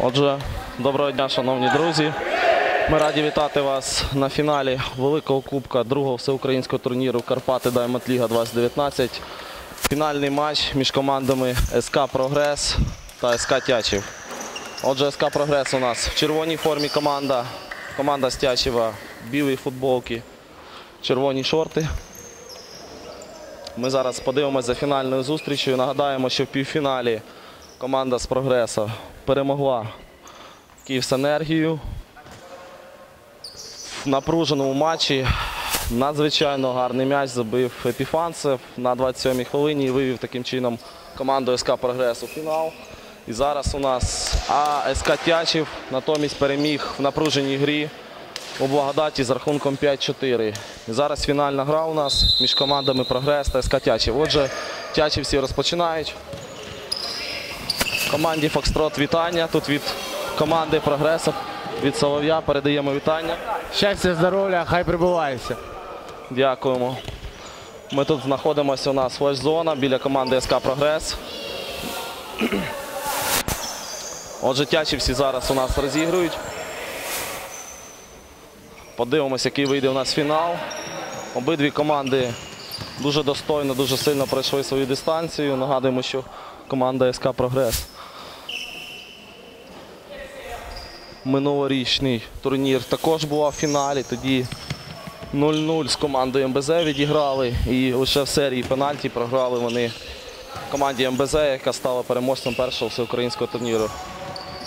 Отже, доброго дня, шановні друзі. Ми раді вітати вас на фіналі Великого Кубка другого всеукраїнського турніру Карпати Даймонд Ліга 2019. Фінальний матч між командами СК Прогрес та СК Тячів. Отже, СК Прогрес у нас в червоній формі команда. Команда з Тячева білій футболці, червоні шорти. Ми зараз подивимося за фінальною зустрічю. Нагадаємо, що в півфіналі команда з Прогреса перемогла Київсенергію в напруженому матчі. Надзвичайно гарний м'яч забив Епіфанцев на 27-й хвилині і вивів таким чином команду СК Прогрес у фінал. І зараз у нас а СК Тячів натомість переміг в напруженій грі у Благодаті з рахунком 5-4. Зараз фінальна гра у нас між командами Прогрес та СК Тячів. Отже, Тячівці розпочинають. Команді Фокстрот вітання. Тут від команди Прогреса від Солов'я передаємо вітання. Щастя, здоров'я, хай прибувається. Дякуємо. Ми тут знаходимося у нас флеш-зона біля команди СК Прогрес. Отже, тячівці зараз у нас розігрують. Подивимося, який вийде у нас фінал. Обидві команди дуже достойно, дуже сильно пройшли свою дистанцію. Нагадуємо, що команда СК Прогрес. Минулорічний турнір також була в фіналі. Тоді 0-0 з командою МБЗ відіграли і лише в серії пенальті програли вони команді МБЗ, яка стала переможцем першого всеукраїнського турніру.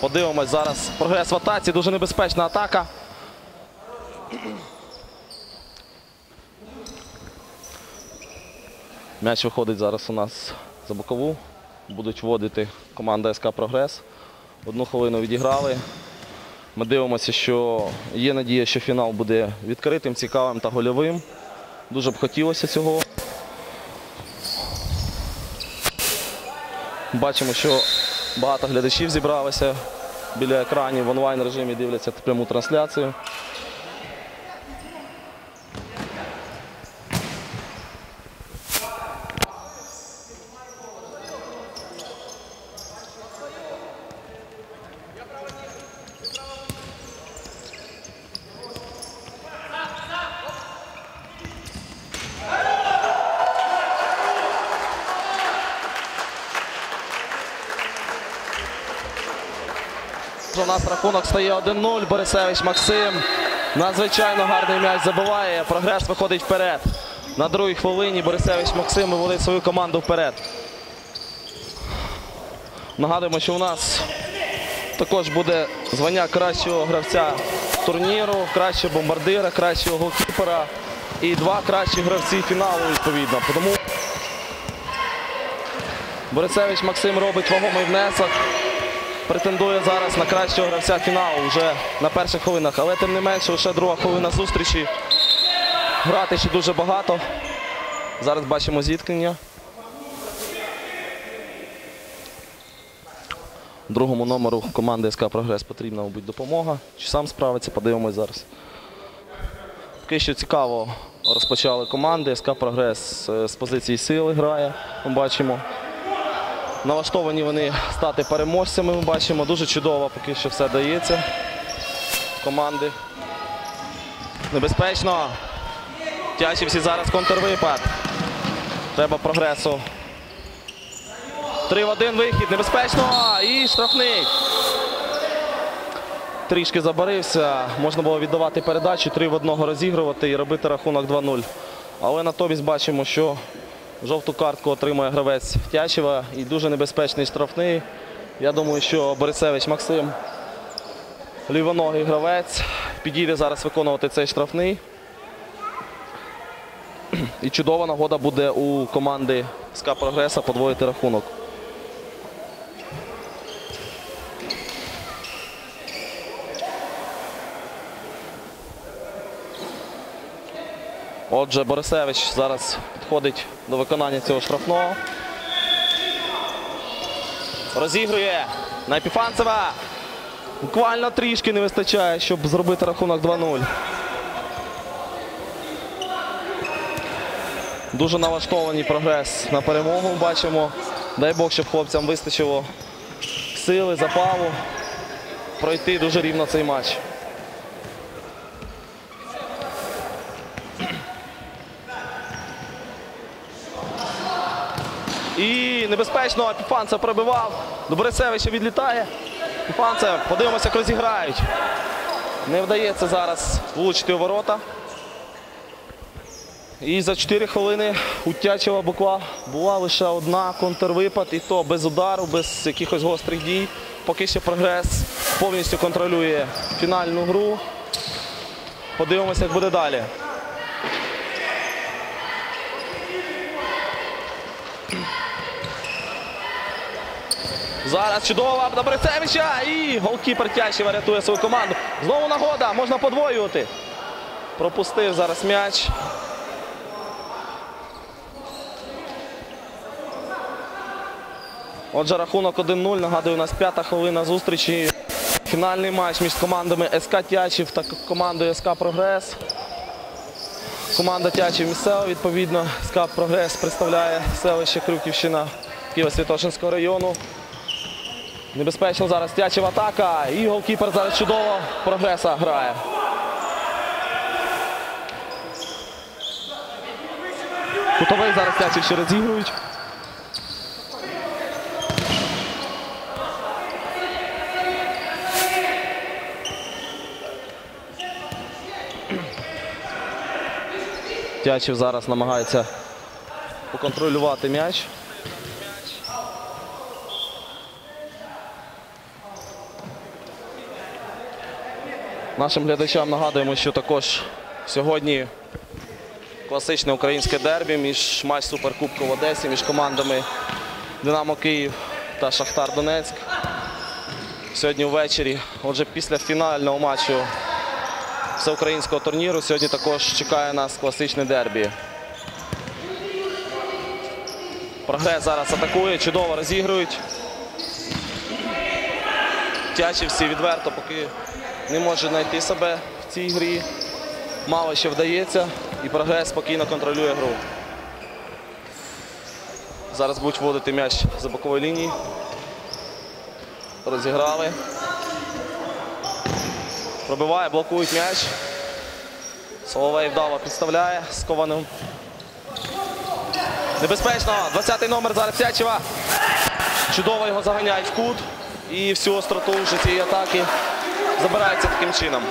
Подивимось зараз. Прогрес в атаці, дуже небезпечна атака. М'яч виходить зараз у нас за бокову. Будуть вводити команда СК Прогрес. Одну хвилину відіграли. Ми дивимося, що є надія, що фінал буде відкритим, цікавим та гольовим. Дуже б хотілося цього. Бачимо, що багато глядачів зібралися біля екранів в онлайн режимі, дивляться пряму трансляцію. Рахунок стає 1-0. Борисевич Максим. Надзвичайно гарний м'яч забиває. Прогрес виходить вперед. На другій хвилині Борисевич Максим виводить свою команду вперед. Нагадуємо, що у нас також буде звання кращого гравця турніру, кращого бомбардира, кращого голкіпера і два кращі гравці фіналу відповідно. Тому Борисевич Максим робить вагомий внесок претендує зараз на кращого гравця фіналу вже на перших хвилинах. Але тим не менше, лише друга хвилина зустрічі. Грати ще дуже багато. Зараз бачимо зіткнення. Другому номеру команди СК Прогрес потрібна, мабуть, допомога. Чи сам справиться, подивимось зараз. Поки що цікаво розпочали команди. СК Прогрес з позиції сили грає. Ми бачимо. Налаштовані вони стати переможцями. Ми бачимо. Дуже чудово поки що все дається. Команди. Небезпечно. Тячівці зараз контрвипад. Треба прогресу. Три в один вихід. Небезпечно. І штрафний. Трішки забарився. Можна було віддавати передачу, три в одного розігрувати і робити рахунок 2-0. Але натомість бачимо, що Жовту картку отримує гравець Тячева і дуже небезпечний штрафний. Я думаю, що Борисевич Максим, лівоногий гравець, підійде зараз виконувати цей штрафний. І чудова нагода буде у команди СК Прогреса подвоїти рахунок. Отже, Борисевич зараз підходить до виконання цього штрафного. Розігрує на Епіфанцева. Буквально трішки не вистачає, щоб зробити рахунок 2-0. Дуже налаштований прогрес на перемогу. Бачимо. Дай Бог, щоб хлопцям вистачило сили, запалу пройти дуже рівно цей матч. І небезпечно Піфанцев пробивав. До Борисевича відлітає. Піфанцев, подивимося, як розіграють. Не вдається зараз влучити у ворота. І за 4 хвилини у буква була лише одна контрвипад, і то без удару, без якихось гострих дій. Поки що прогрес повністю контролює фінальну гру. Подивимося, як буде далі. Зараз чудова на Борисевича і голкіпер Тячева рятує свою команду. Знову нагода, можна подвоювати. Пропустив зараз м'яч. Отже, рахунок 1-0. Нагадую, у нас п'ята хвилина зустрічі. Фінальний матч між командами СК Тячів та командою СК Прогрес. Команда Тячів місцева, відповідно, СК Прогрес представляє селище Крюківщина Києво-Святошинського району. Небезпечно зараз Тячів атака. І голкіпер зараз чудово прогреса грає. Кутовий зараз Тячів ще розігрують. Тячів зараз намагається поконтролювати м'яч. Нашим глядачам нагадуємо, що також сьогодні класичне українське дербі між матч Суперкубку в Одесі між командами Динамо Київ та Шахтар Донецьк. Сьогодні ввечері, отже, після фінального матчу всеукраїнського турніру, сьогодні також чекає нас класичне дербі. Прогрес зараз атакує, чудово розігрують. Тячі всі відверто, поки не може знайти себе в цій грі. Мало ще вдається і прогрес спокійно контролює гру. Зараз будуть вводити м'яч за бокової лінії. Розіграли. Пробиває, блокують м'яч. Соловей вдало підставляє з кованим. Небезпечно. 20-й номер зараз Тячева. Чудово його заганяють в кут. І всю остроту вже цієї атаки забирається таким чином.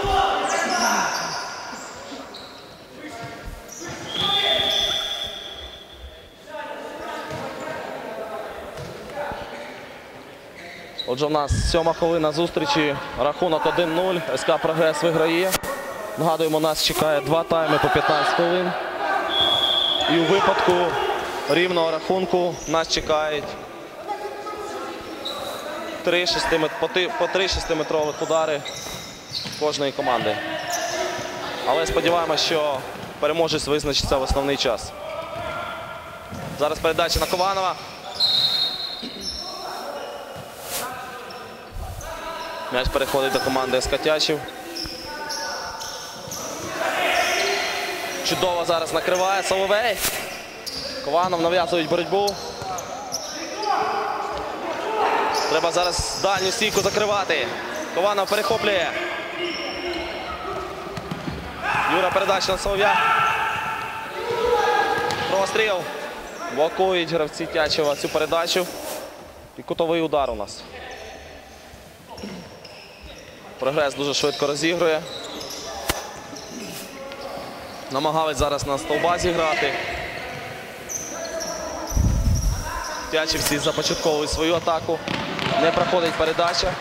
Отже, в нас сьома хвилина зустрічі. Рахунок 1-0. СК Прогрес виграє. Нагадуємо, нас чекає два тайми по 15 хвилин. І у випадку рівного рахунку нас чекають по ти- по три шестиметрових удари кожної команди. Але сподіваємося, що переможець визначиться в основний час. Зараз передача на Кованова. М'яч переходить до команди Скатячів. Чудово зараз накриває Соловей. Кованов нав'язують боротьбу. Треба зараз дальню стійку закривати. Кованов перехоплює. Юра передача на Солов'я. Простріл. Блокують гравці Тячева цю передачу. І кутовий удар у нас. Прогрес дуже швидко розігрує. Намагались зараз на стовба зіграти. Тячівці започатковують свою атаку. Не проходить передача.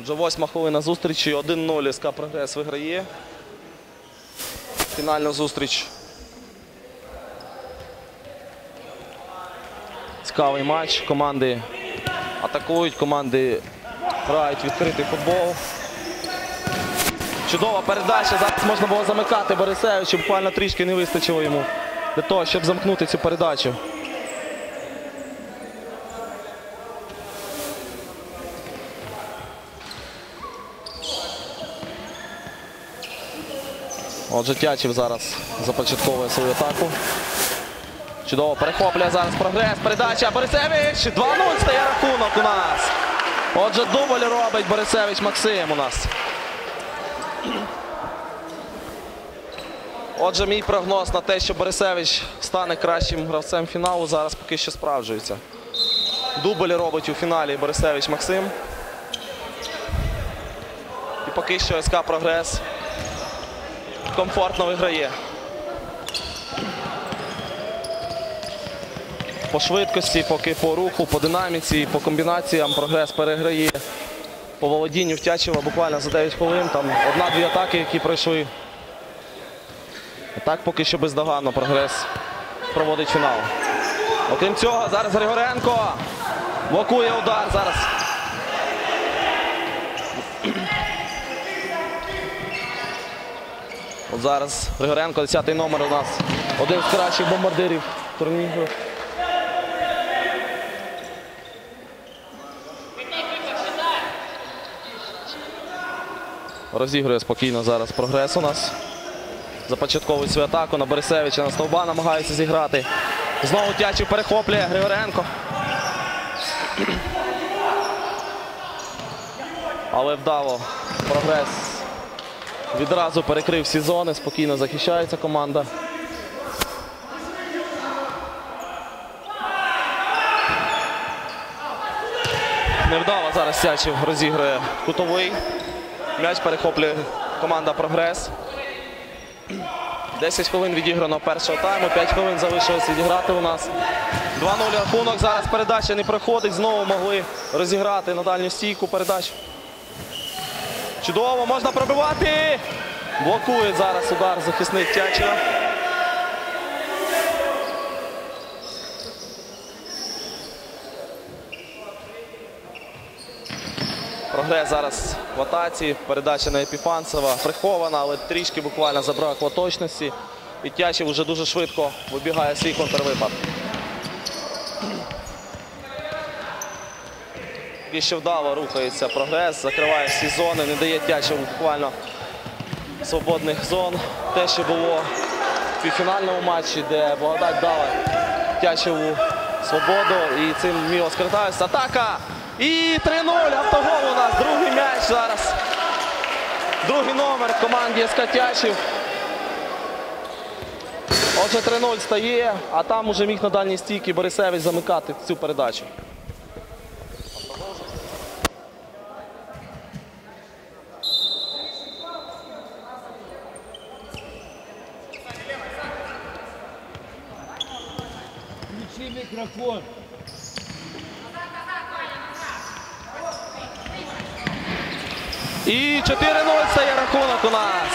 Отже, восьма хвилина зустрічі. 1-0 СК Прогрес виграє. Фінальну зустріч. Цікавий матч. Команди атакують, команди грають відкритий футбол. Чудова передача. Зараз можна було замикати Борисевичу. Буквально трішки не вистачило йому для того, щоб замкнути цю передачу. Отже, Тячів зараз започатковує свою атаку. Чудово перехоплює зараз прогрес. Передача Борисевич. 2-0 стає рахунок у нас. Отже, дубль робить Борисевич Максим у нас. Отже, мій прогноз на те, що Борисевич стане кращим гравцем фіналу, зараз поки що справджується. Дубль робить у фіналі Борисевич Максим. І поки що СК Прогрес комфортно виграє. По швидкості, поки по руху, по динаміці, по комбінаціям прогрес переграє. По володінню Втячева буквально за 9 хвилин. Там одна-дві атаки, які пройшли. Так поки що бездоганно прогрес проводить фінал. Окрім цього, зараз Григоренко блокує удар зараз. От зараз Григоренко, 10-й номер у нас. Один з кращих бомбардирів турніру. Розігрує спокійно зараз прогрес у нас. Започатковують свою атаку на Борисевича, на стовба намагаються зіграти. Знову Тячів перехоплює Григоренко. Але вдало прогрес відразу перекрив всі зони, спокійно захищається команда. Невдало зараз Сячів розігрує кутовий. М'яч перехоплює команда Прогрес. 10 хвилин відіграно першого тайму, 5 хвилин залишилось відіграти у нас. 2-0 рахунок. Зараз передача не проходить. Знову могли розіграти на дальню стійку передачу. Чудово, можна пробивати. Блокує зараз удар захисник Тячева. Прогрес зараз в атаці. Передача на Епіфанцева прихована, але трішки буквально забракла точності. І Тячів вже дуже швидко вибігає свій контрвипад. І ще вдало рухається прогрес, закриває всі зони, не дає Тячеву буквально свободних зон. Те, що було в півфінальному матчі, де Благодать дала Тячеву свободу і цим міло скривається. Атака! І 3-0. Автогол у нас. Другий м'яч зараз. Другий номер команді СК Тячів. Отже, 3-0 стає, а там уже міг на дальній стійці Борисевич замикати цю передачу. Включи мікрофон. І 4-0 стає рахунок у нас.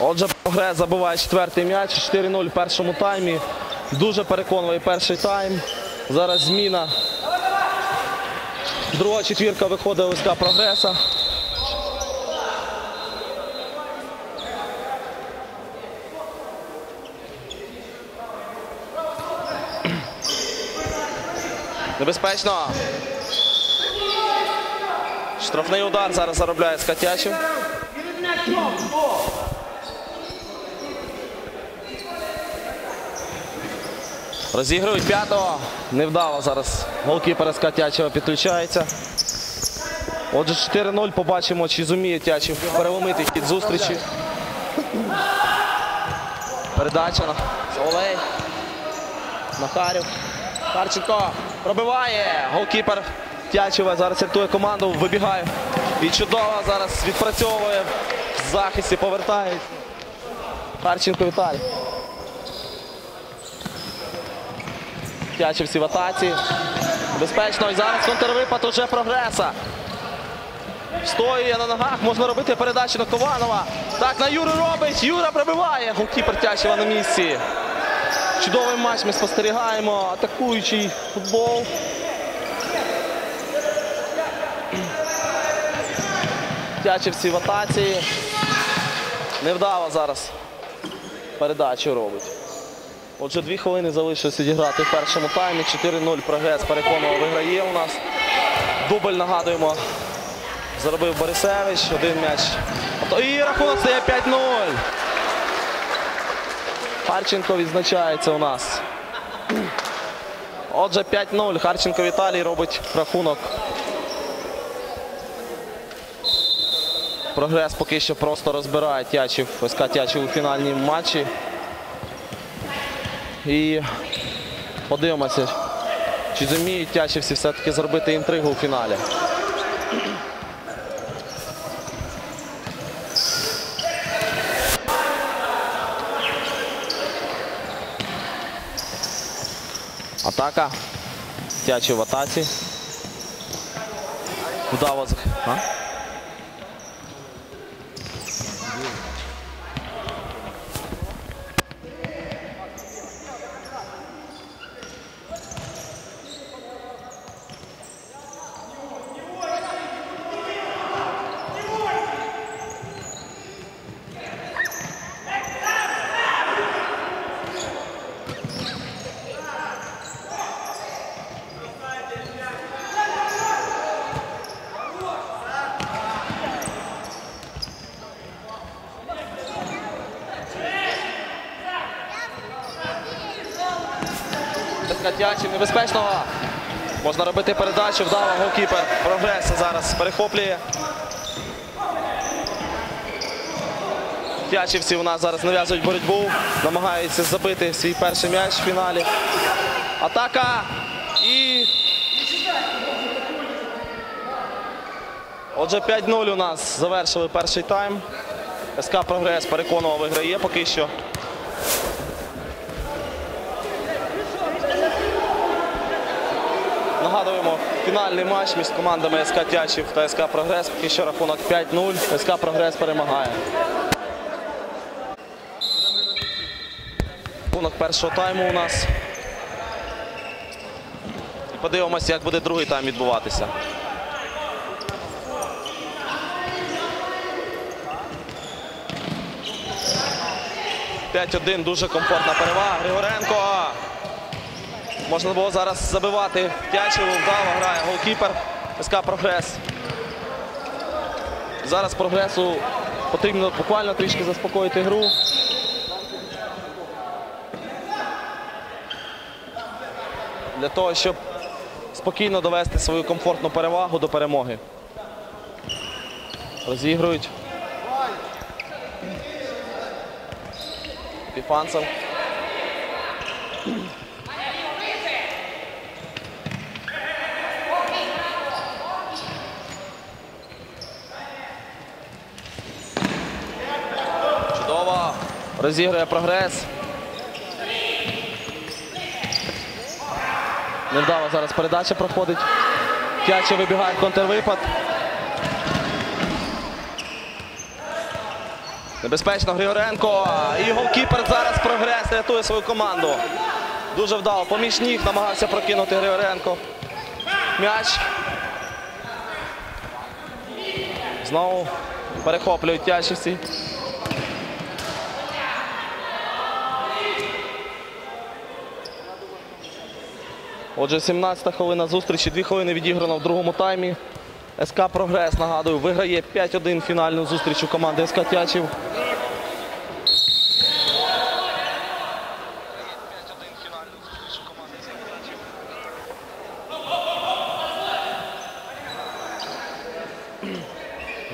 Отже, прогрес забиває четвертий м'яч. 4-0 в першому таймі. Дуже переконливий перший тайм. Зараз зміна. Друга четвірка виходить ОСК прогреса. Небезпечно. Штрафний удар зараз заробляє Скатячів. Розігрують п'ятого. Невдало зараз голкіпер СК Тячева підключається. Отже, 4-0 побачимо, чи зуміє Тячів переломити хід зустрічі. Передача на Соловей. Нахарів. Харченко пробиває. Голкіпер Тячева зараз рятує команду, вибігає. І чудово зараз відпрацьовує в захисті, повертається. Харченко Віталій. Тячевці в атаці. Безпечно. І зараз контрвипад уже прогреса. Стоїть на ногах, можна робити передачу на Кованова. Так, на Юру робить. Юра пробиває. Голкіпер Тячева на місці. Чудовий матч ми спостерігаємо. Атакуючий футбол. Тячівці в атаці. Невдало зараз передачу робить. Отже, дві хвилини залишилось відіграти в першому таймі. 4-0 прогрес переконливо виграє у нас. Дубль нагадуємо. Заробив Борисевич, один м'яч. І рахунок стає 5-0. Харченко відзначається у нас. Отже, 5-0. Харченко Віталій робить рахунок. Прогрес поки що просто розбирає Тячів, СК Тячів у фінальній матчі. І подивимося, чи зуміють Тячівці все-таки зробити інтригу у фіналі. Атака. Тячі в атаці. Удава. А? Безкатячий, небезпечно. Можна робити передачу, вдало голкіпер. Прогрес зараз перехоплює. Тячівці у нас зараз нав'язують боротьбу, намагаються забити свій перший м'яч в фіналі. Атака і. Отже, 5-0 у нас завершили перший тайм. СК Прогрес переконливо виграє поки що. Нагадуємо, фінальний матч між командами СК Тячів та СК Прогрес. Поки що рахунок 5-0. СК Прогрес перемагає. Рахунок першого тайму у нас. І подивимося, як буде другий тайм відбуватися. П'ять-один, дуже комфортна перевага. Григоренко. Можна було зараз забивати Тячеву, вдало грає голкіпер СК Прогрес. Зараз прогресу потрібно буквально трішки заспокоїти гру. Для того, щоб спокійно довести свою комфортну перевагу до перемоги. Розігрують. Піфанцев. Чудово. Розігрує прогрес. Невдало зараз передача проходить. Тяче вибігає в контрвипад. Небезпечно Григоренко. І голкіпер зараз прогрес рятує свою команду. Дуже вдало. Поміж намагався прокинути Григоренко. М'яч. Знову перехоплюють тячівці. Отже, 17-та хвилина зустрічі, 2 хвилини відіграно в другому таймі. СК Прогрес, нагадую, виграє 5-1 фінальну зустріч у команди СК Тячів.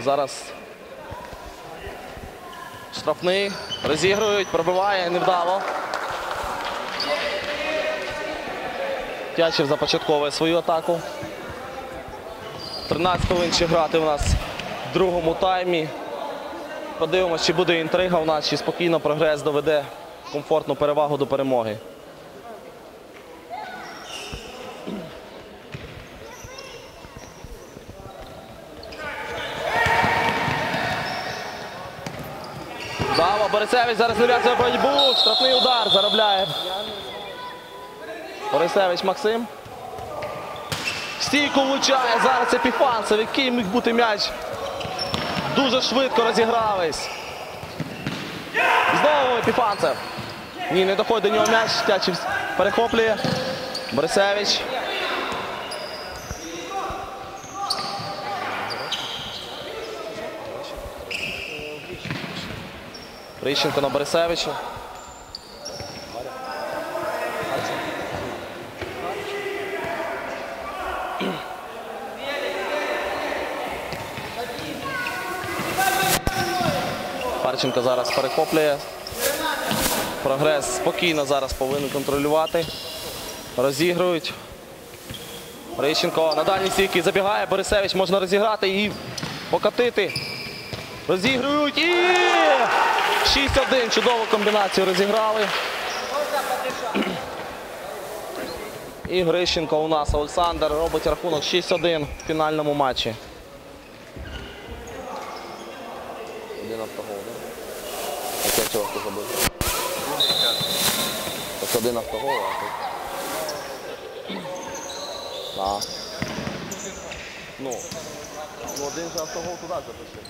Зараз штрафний. Розігрують, пробиває, невдало. Тячів започатковує свою атаку. 13 хвилин ще грати у нас в другому таймі. Подивимось, чи буде інтрига у нас, чи спокійно прогрес доведе комфортну перевагу до перемоги. Дава Борисевич зараз нав'язує боротьбу. Штрафний удар заробляє. Борисевич Максим. Стійко влучає. Зараз це Піфанцев. Який міг бути м'яч. Дуже швидко розігравись. Знову Епіфанцев. Ні, не доходить до нього м'яч. Тячів перехоплює. Борисевич. Прищенко на Борисевича. Харченко зараз перехоплює. Прогрес спокійно зараз повинен контролювати. Розігрують. Рищенко на дальній стійки забігає. Борисевич можна розіграти і покатити. Розігрують і 6-1. Чудову комбінацію розіграли. І Грищенко у нас Олександр робить рахунок 6-1 в фінальному матчі. Яке забив? Ось один автогол, а тут. Так. Ну, ну один же автогол туди запиши.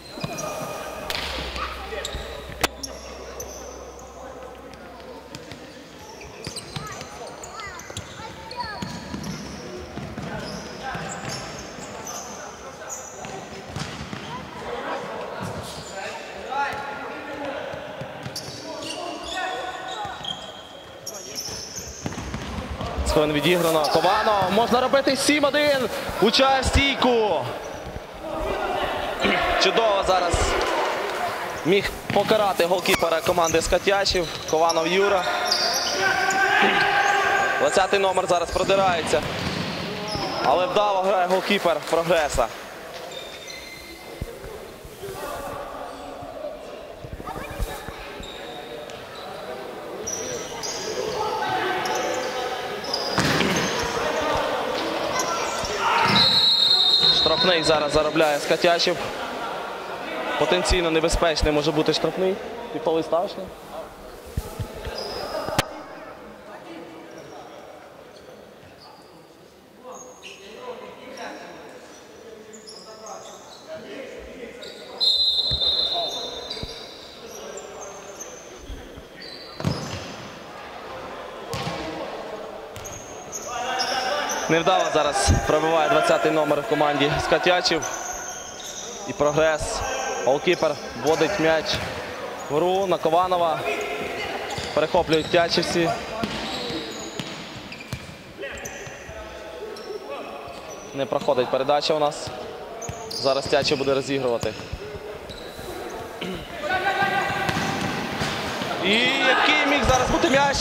Схвин відіграно. Ковано. Можна робити 7-1. Учає стійку. Чудово зараз міг покарати голкіпера команди Скатячів. Кованов Юра. 20-й номер зараз продирається. Але вдало грає голкіпер прогреса. Штрафний зараз заробляє Скатячів. Потенційно небезпечний може бути штрафний. Типовий ставочний. Невдало зараз пробиває 20-й номер в команді Скатячів. І прогрес. Голкіпер вводить м'яч в гру на Кованова. Перехоплюють тячівці. Не проходить передача у нас. Зараз Тячів буде розігрувати. І який міг зараз бути м'яч?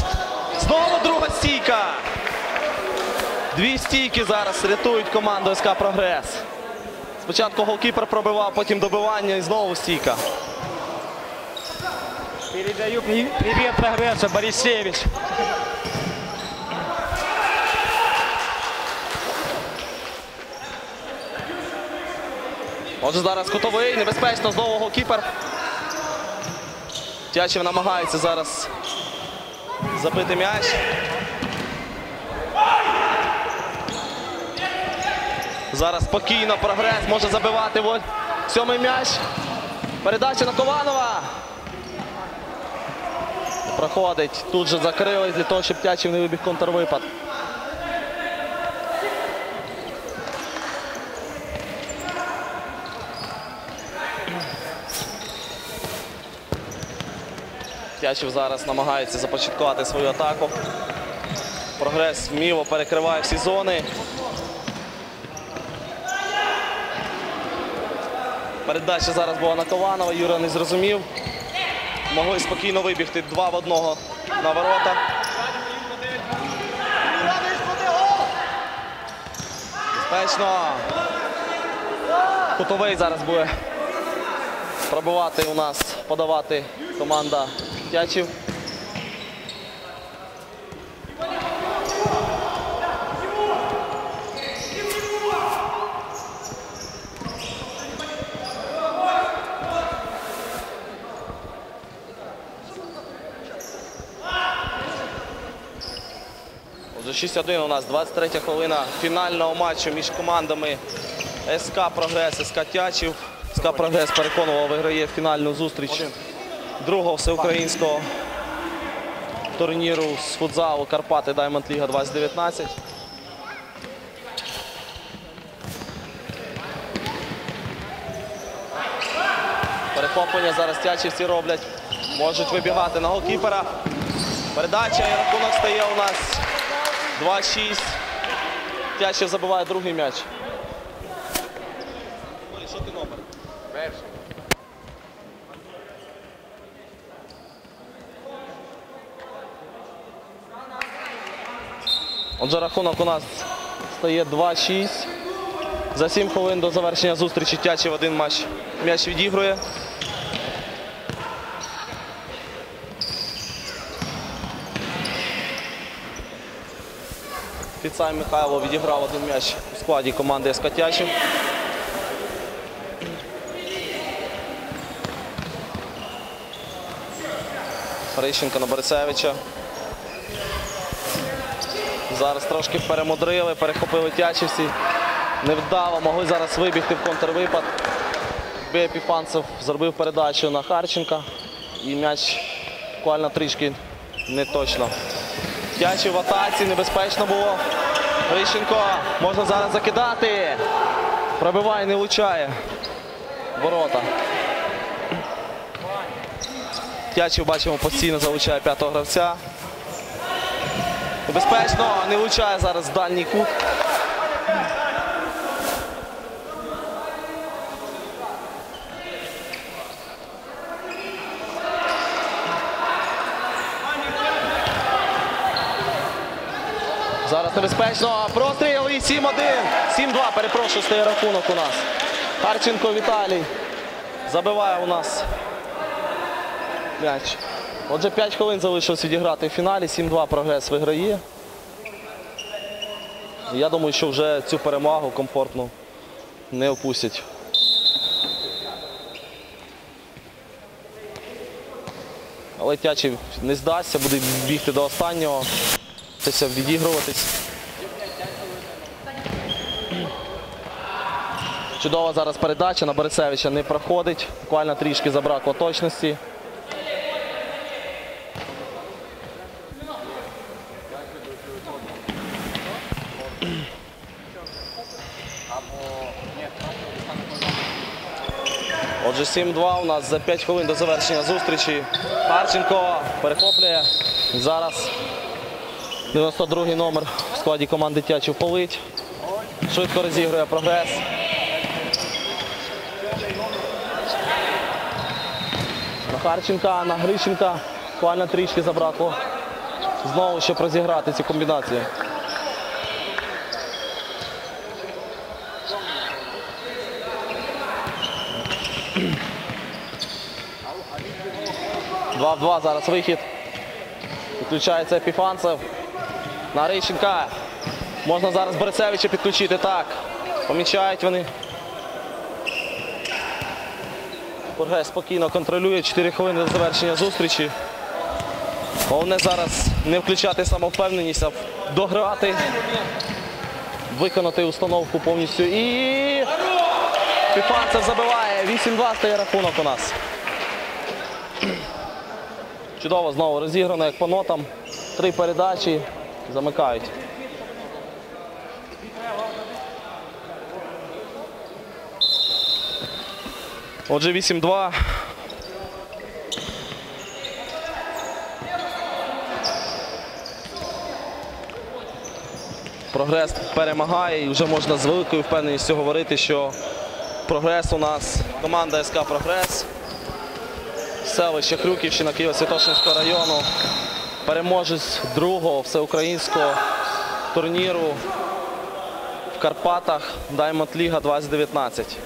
Знову друга стійка. Дві стійки зараз рятують команду СК Прогрес. Спочатку голкіпер пробивав, потім добивання і знову стійка. Передаю при- привет прогрессу Борисевич. Отже, зараз кутовий, небезпечно, знову голкіпер. Тячів намагається зараз забити м'яч. Зараз спокійно прогрес може забивати сьомий м'яч. Передача на Кованова. Проходить. Тут же закрились для того, щоб Тячів не вибіг контрвипад. Тячів зараз намагається започаткувати свою атаку. Прогрес вміло перекриває всі зони. Передача зараз була на Кованова, Юра не зрозумів. Могли спокійно вибігти два в одного на ворота. Безпечно. Кутовий зараз буде пробувати у нас, подавати команда Тячів. 6-1 у нас 23 хвилина фінального матчу між командами СК Прогрес СК Тячів. СК Прогрес переконував виграє фінальну зустріч другого всеукраїнського турніру з футзалу Карпати Даймонд Ліга 2019. Перехоплення зараз тячівці роблять. Можуть вибігати на голкіпера. Передача і рахунок стає у нас 2-6. Тячів забиває другий м'яч. Що ти номер? Отже, рахунок у нас стає 2-6. За 7 хвилин до завершення зустрічі Тячів один матч м'яч відігрує. Підсай Михайло відіграв один м'яч у складі команди СК Тячів. Рищенко на Борисевича. Зараз трошки перемудрили, перехопили тячівці. Невдало, могли зараз вибігти в контрвипад. Якби Епіфанцев зробив передачу на Харченка. І м'яч буквально трішки не точно. Тячів в атаці, небезпечно було. Рищенко можна зараз закидати. Пробиває, не влучає. Ворота. Тячів, бачимо, постійно залучає п'ятого гравця. Небезпечно, не влучає зараз дальній кут. Зараз небезпечно. Простріл і 7-1. 7-2, перепрошую, стає рахунок у нас. Харченко Віталій забиває у нас м'яч. Отже, 5 хвилин залишилось відіграти в фіналі. 7-2 прогрес виграє. Я думаю, що вже цю перемогу комфортно не опустять. Але Тячів не здасться, буде бігти до останнього, відігруватись. Чудова зараз передача на Борисевича не проходить. Буквально трішки забракло точності. Отже, 7-2 у нас за 5 хвилин до завершення зустрічі. Харченко перехоплює. Зараз 92-й номер в складі команди Тячів Полить. Швидко розігрує прогрес. Харченка, на Грищенка. Буквально трішки забракло. Знову щоб розіграти цю комбінацію. Два в два зараз вихід. Підключається Епіфанцев. На Рищенка. Можна зараз Борисевича підключити. Так. Помічають вони. Бургай спокійно контролює 4 хвилини до завершення зустрічі. Головне зараз не включати самовпевненість, а дограти, виконати установку повністю. І Піфанцев забиває. 8-2 стає рахунок у нас. Чудово знову розіграно, як по нотам. Три передачі замикають. Отже, 8-2. Прогрес перемагає і вже можна з великою впевненістю говорити, що прогрес у нас команда СК Прогрес. Селище Крюківщина Києво-Святошинського району. Переможець другого всеукраїнського турніру в Карпатах Diamond Ліга 2019.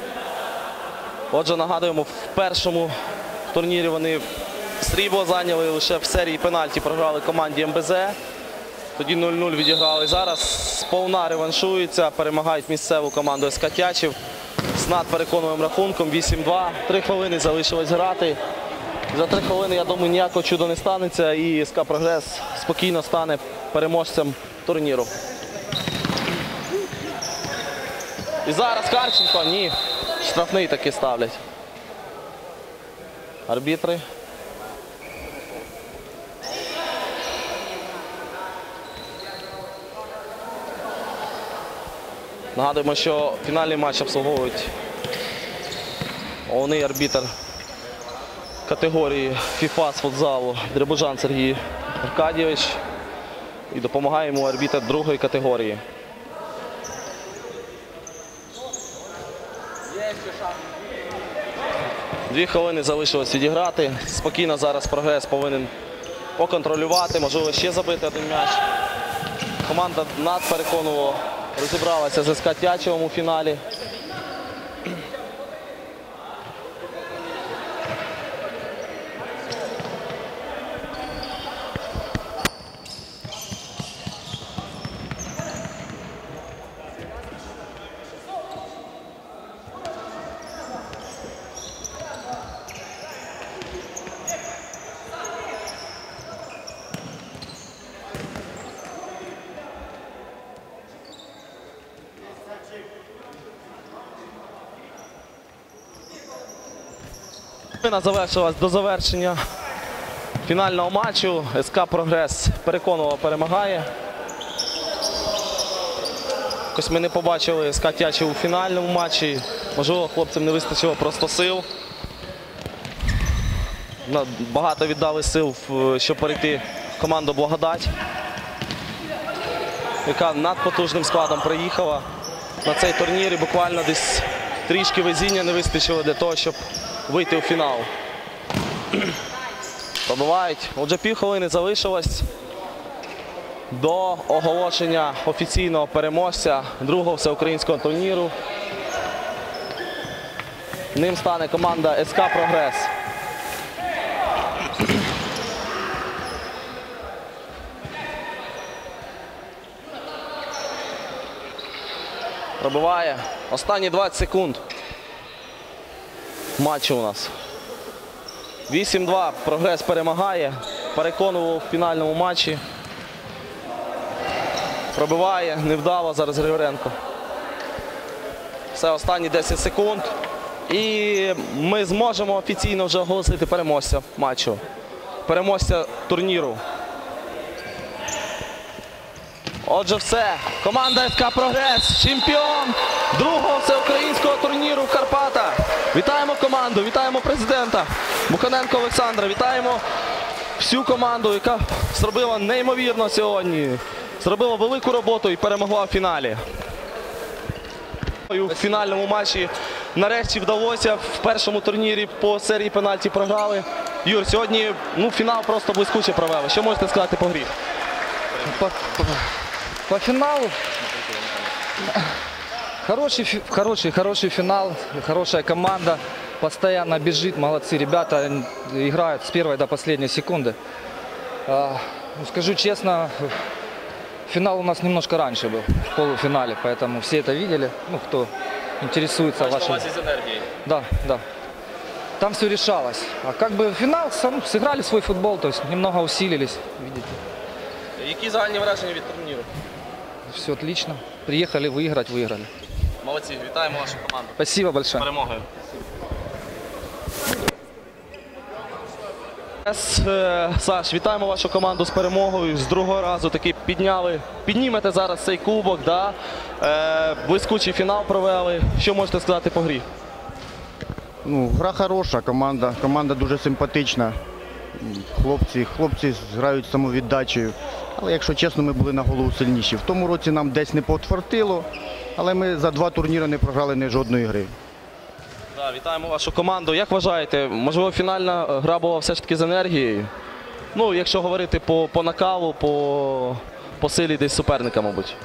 Отже, нагадуємо, в першому турнірі вони срібло зайняли лише в серії пенальті, програли команді МБЗ. Тоді 0-0 відіграли. Зараз сповна реваншуються, перемагають місцеву команду СК Тячів з надпереконливим рахунком 8-2. Три хвилини залишилось грати. За три хвилини, я думаю, ніякого чуда не станеться і СК Прогрес спокійно стане переможцем турніру. І зараз Харченко, ні. Штрафний таки ставлять. Арбітри. Нагадуємо, що фінальний матч обслуговують головний арбітр категорії FIFA з футзалу Дребужан Сергій Аркадійович. і допомагає йому арбітр другої категорії. Дві хвилини залишилось відіграти. Спокійно зараз прогрес повинен поконтролювати, можливо, ще забити один м'яч. Команда надпереконливо розібралася з СК Тячевим у фіналі. Хвилина завершилась до завершення фінального матчу. СК Прогрес переконливо перемагає. Якось ми не побачили СК Тячів у фінальному матчі. Можливо, хлопцям не вистачило просто сил. Багато віддали сил, щоб перейти в команду Благодать, яка надпотужним складом приїхала на цей турнір і буквально десь трішки везіння не вистачило для того, щоб вийти у фінал. Пробивають. Отже, півхвилини залишилось до оголошення офіційного переможця другого всеукраїнського турніру. Ним стане команда СК Прогрес. Пробиває. Останні 20 секунд. Матчу у нас. 8-2. Прогрес перемагає. Переконував в фінальному матчі. Пробиває. Невдало зараз Григоренко. Все останні 10 секунд. І ми зможемо офіційно вже оголосити переможця матчу. Переможця турніру. Отже, все. Команда СК Прогрес, чемпіон другого всеукраїнського турніру в Карпатах. Вітаємо команду, вітаємо президента Буханенко Олександра, вітаємо всю команду, яка зробила неймовірно сьогодні. Зробила велику роботу і перемогла в фіналі. У фінальному матчі нарешті вдалося в першому турнірі по серії пенальті програли. Юр, сьогодні ну, фінал просто блискуче провели. Що можете сказати по грі? По, по- по финалу хороший, фи- хороший, хороший финал, хорошая команда, постоянно бежит, молодцы ребята, н- играют с первой до последней секунды. А, ну, скажу честно, финал у нас немножко раньше был, в полуфинале, поэтому все это видели, ну, кто интересуется вашим... Да, да. Там все решалось. А как бы финал, сам, сыграли свой футбол, то есть немного усилились, видите. Які загальні враження від турніру? Все отлично. Приехали выиграть, выиграли. Молодці, вітаємо вашу команду. Спасибо большое. Перемогою. Е, Саш, вітаємо вашу команду з перемогою. З другого разу таки підняли. Піднімете зараз цей кубок, да? Е, блискучий фінал провели. Що можете сказати по грі? Ну, гра хороша, команда. Команда дуже симпатична. Хлопці, хлопці грають самовіддачею. Але якщо чесно, ми були на голову сильніші. В тому році нам десь не потвартило, але ми за два турніри не програли ні жодної гри. Да, вітаємо вашу команду. Як вважаєте, можливо, фінальна е, гра була все ж таки з енергією? Ну, якщо говорити по, по накалу, по, по силі десь суперника, мабуть.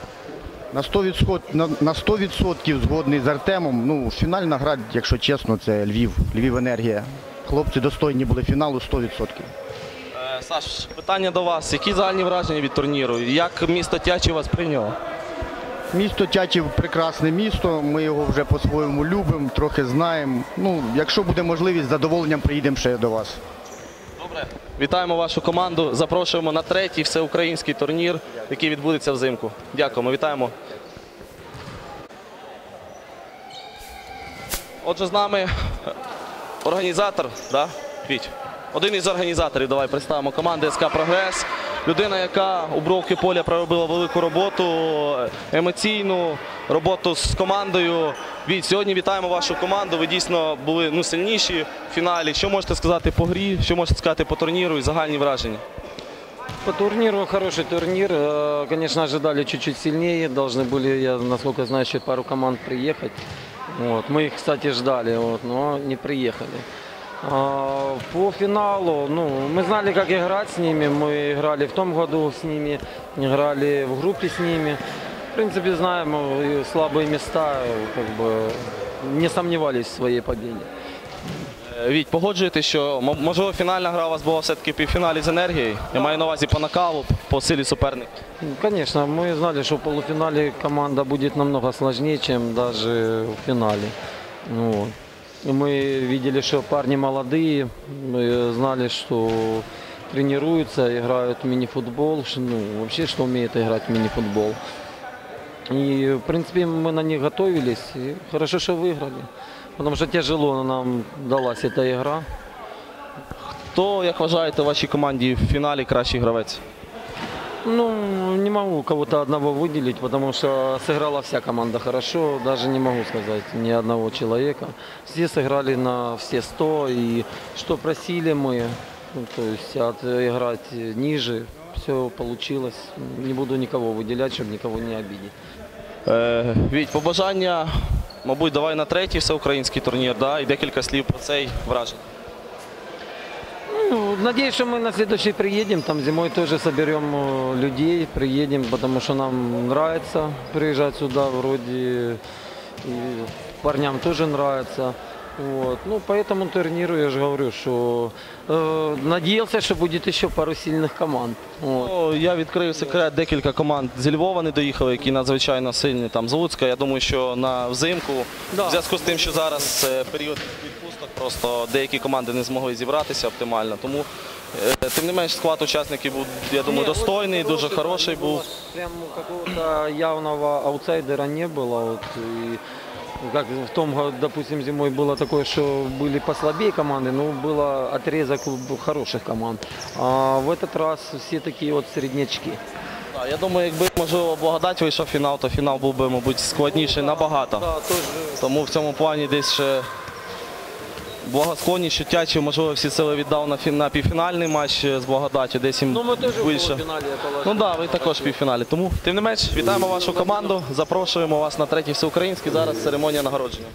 На 100%, на, на 100% згодний з Артемом. Ну, фінальна гра, якщо чесно, це Львів. Львів енергія. Хлопці достойні були фіналу 100%. Е, Саш, питання до вас. Які загальні враження від турніру? Як місто Тячі вас прийняло? Місто Тячів прекрасне місто. Ми його вже по-своєму любимо, трохи знаємо. Ну, якщо буде можливість, з задоволенням приїдемо ще до вас. Добре. Вітаємо вашу команду. Запрошуємо на третій всеукраїнський турнір, який відбудеться взимку. Дякуємо, вітаємо. Отже, з нами організатор, да? Віть? Один із організаторів, давай представимо команди СК Прогрес Людина, яка у бровки поля проробила велику роботу, е, емоційну роботу з командою. Віть, сьогодні вітаємо вашу команду. Ви дійсно були ну, сильніші в фіналі. Що можете сказати по грі, що можете сказати по турніру і загальні враження? По турниру хороший турнир. Э, Конечно, ожидали чуть-чуть сильнее. Должны были, я насколько знаю, еще пару команд приехать. Вот. Мы их, кстати, ждали, вот, но не приехали. А, По финалу, ну, мы знали, как играть с ними. Мы играли в том году с ними, играли в группе с ними. В принципе, знаем э, и слабые места, э, как бы не сомневались в своей победе. Е, Віть, погоджуєте, що м- можливо фінальна гра у вас була все-таки в півфіналі з енергією? Я маю на увазі по накалу, по силі суперника. Конечно, мы знали, что в полуфинале команда будет намного сложнее, чем даже в финале. Ну Вот. И мы видели, что парни молодые, мы знали, что тренируются, играют в мини-футбол, ш- ну, вообще, что умеют играть в мини-футбол. И, в принципе, мы на них готовились, и хорошо, что выиграли. Потому что тяжело нам далась эта игра. Хто, як вважаєте, у вашій команді в фіналі кращий гравець? Ну, не могу кого-то одного выделить, потому что сыграла вся команда хорошо. Даже не могу сказать ни одного человека. Все сыграли на все 100. И что просили мы, ну, то есть отыграть ниже, все получилось. Не буду никого выделять, чтобы никого не обидеть. Е, Віть, побажання, мабуть, давай на третій всеукраїнський турнір, да? і декілька слів про цей враження. Ну, надеюсь, что мы на следующий приедем. Там зимой тоже соберем э, людей, приедем, потому что нам нравится приезжать сюда. Вроде и парням тоже нравится. Вот. Ну, по этому турниру я же говорю, что э, надеялся, что будет еще пару сильных команд. Вот. О, Я відкрив секрет, декілька команд зі Львова не доїхали, які надзвичайно сильні. Там з Луцька. Я думаю, що на взимку, Да. в зв'язку з тим, що зараз е, період відпусток, просто деякі команди не змогли зібратися оптимально. Тому, е, тим не менш, склад учасників був, я думаю, Не, достойний, очень дуже хороший не був. было Прям какого-то явного аутсайдера не было. Вот, и как в том году, допустим, зимой было такое, что были послабее команды, но было отрезок хороших команд. А в этот раз все такие вот среднячки. Так, Я думаю, якби можливо благодать вийшов в фінал, то фінал був би, мабуть, складніший набагато. Да, тоже Тому в цьому плані десь ще благосклонність що тячі, можливо всі сили віддав на, фін- на півфінальний матч з благодаті, десь їм Ну, більше. в полуфинале положили. Ну так, да, ви також в півфіналі. Тому, тим не менш, вітаємо вашу команду, запрошуємо вас на третій всеукраїнський. Зараз церемонія нагородження.